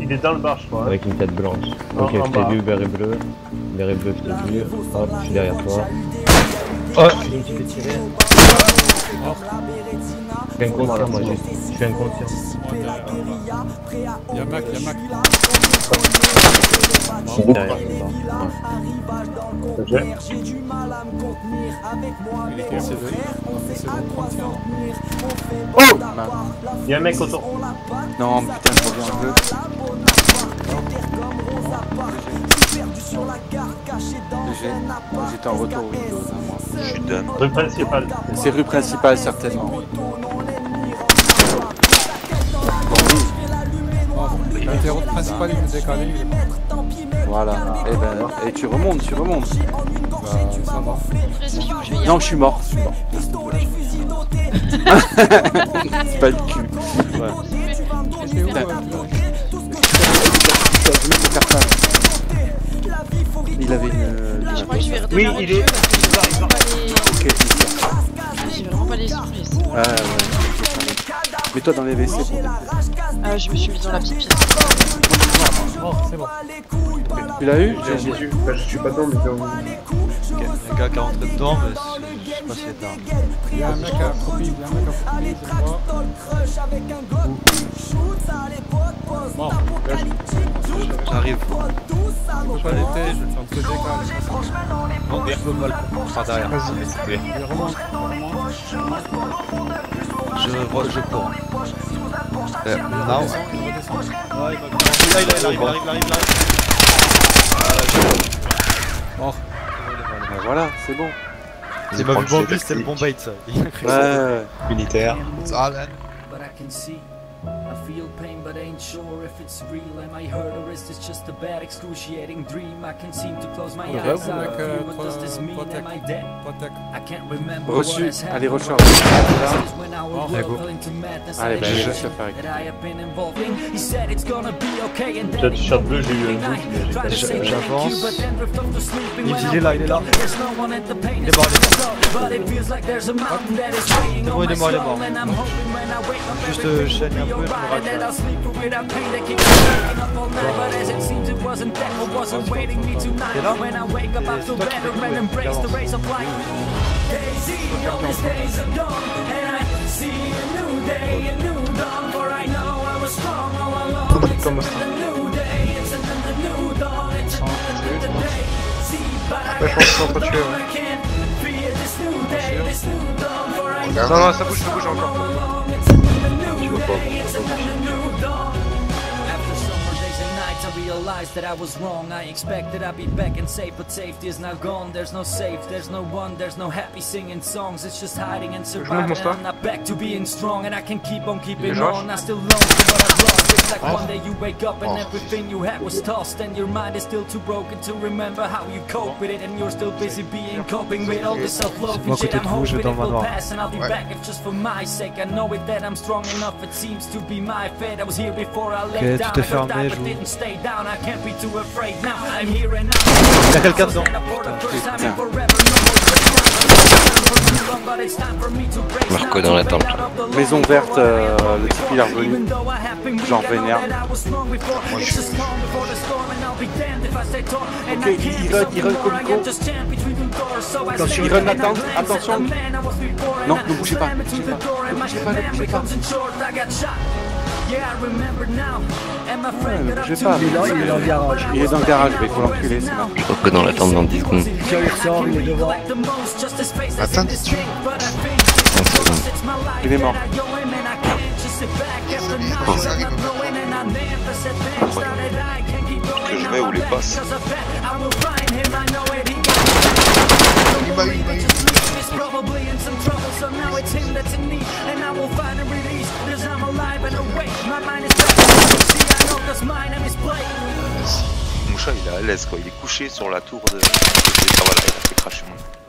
Il est dans le bar, je crois. Hein. Avec une tête blanche. Ok, je t'ai vu, vert et bleu. Vert et bleu, je t'ai vu. Hop, je suis derrière toi. Oh, tirer. Je suis inconscient, moi, juste. Je suis inconscient. Y'a Mac, y'a Mac. Je suis derrière toi. Ok. Il était assez de. C'est bon, 31. Oh Il y a un mec autour. Non, putain, je reviens un peu. J'étais en retour Windows, hein, moi. Je suis done. Rue principale. C'est rue principale, certainement. Il Voilà. Et ben, et tu remontes, tu remontes. Bah, ça va. Non, je suis mort. Je suis mort. C'est pas le cul. Ouais. C'était où Putain. euh, Il avait une. Je crois que je vais Oui, il est- Ok. J'ai vraiment pas les surprises. Ouais, ouais. Mets-toi dans les WC. Ah, je me suis mis dans la petite pièce. Oh, c'est bon. Tu l'as eu J'ai bah, je suis pas dedans, mais. Ok, un gars qui est rentré dedans, mais je sais pas est dedans. Il y a un mec à il y a un mec à Fropi, c'est moi. Bon, J'arrive. je vais l'été, je vais faire un peu décal. Bon, il peut mal par derrière. Oui. Il remonte, il remonte. Je, vois- je cours. Euh, non. redescend, il redescend. Là, il arrive, il arrive, il arrive, il arrive. Mort. Voilà, c'est bon. C'est ma bon but, c'était le bon bait ça. Ouais, ouais. Militaire. but I can see. I feel pain, but ain't sure if it's real. Am I hurt or is this just a bad, excruciating dream? I can seem to close my Ouais, eyes. mec, of euh. What does this mean? Am I dead? I can't remember Reçu. what has Allez, happened. recharge. Oh. Allez, I bah, had je a vais vision faire avec. that I have been involved in. He said it's gonna be okay, and Le then t-shirt bleu, j'ai eu un j'ai j'avance. you, but then drift off to sleeping Il- I est là, il est là. wake up. There's no one at the pain Il est mort, il est is but it feels like there's a mountain that is weighing bon, on il est my mort, il est soul, mort. and I'm hoping when I wake up Juste, everything je saigne un will peu, be je me alright, and raccroche. I'll sleep without pain that keeps waking up all night. But as it seems, it wasn't that what wasn't waiting me tonight. When I wake up, I feel better and embrace the rays of light. Daisy, on this days of dawn, and I see a new day, a new dawn. For I know I was strong all along. It's another new day, it's another new dawn, it's another day. See, but I Ouais, je pense qu'ils sont en train de tuer, know I can't Non, non, ça bouge, ça bouge encore. It's realized that I was wrong. I expected I'd be back and safe, but safety is now gone. There's no safe, there's no one, there's no happy singing songs. It's just hiding and surviving. star. I'm not back to being strong, and I can keep on keeping on. I still long for what I've lost. It's like one day you wake up and everything you had was tossed, and your mind is still too broken to remember how you cope with it, and you're still busy being coping with all this self-love and shit. I'm de vous, je hoping it will pass, and I'll be back if just for my sake. I know it that I'm strong enough. It seems to be my fate. I was here before I lay down. I die, but didn't stay down. I can't be too afraid now. I'm here and now. Il y a quelqu'un dedans. Marco dans la temple. Maison verte, euh, le type il est revenu. Genre vénère. Ok, il- il run, il run comico. Attention, il run la tente, attention. Non, ne bougez pas, ne bougez pas, ne bougez pas, ne bougez pas. Ne bougez pas. Il est là, il est dans le garage. Il est dans le garage, mais il faut l'enculer, c'est marrant. Je crois que dans la tente dans 10 secondes. Tiens, il ressort, il est devant. Attends, tu Il est mort. Que je mets ou les passes chat il est à l'aise quoi, il est couché sur la tour de. Ah voilà, il a fait cracher mon.